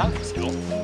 なんですけど。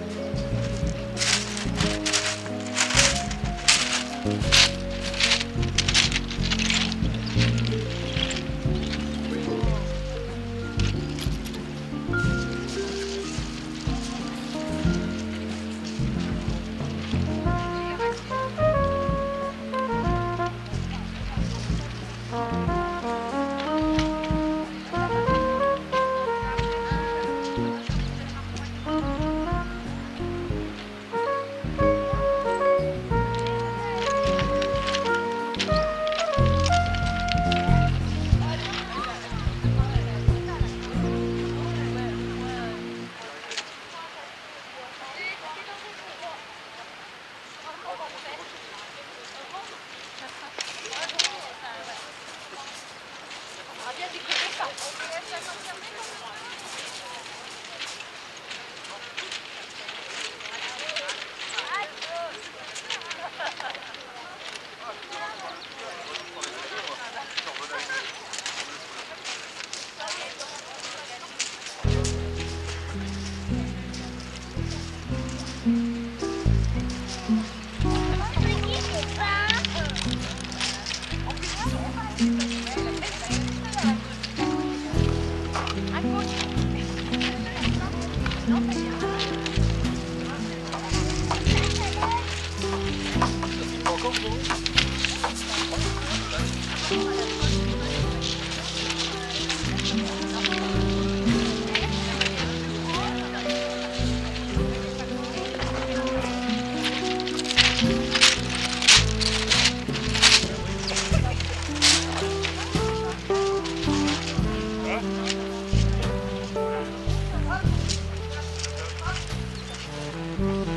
Mm-hmm.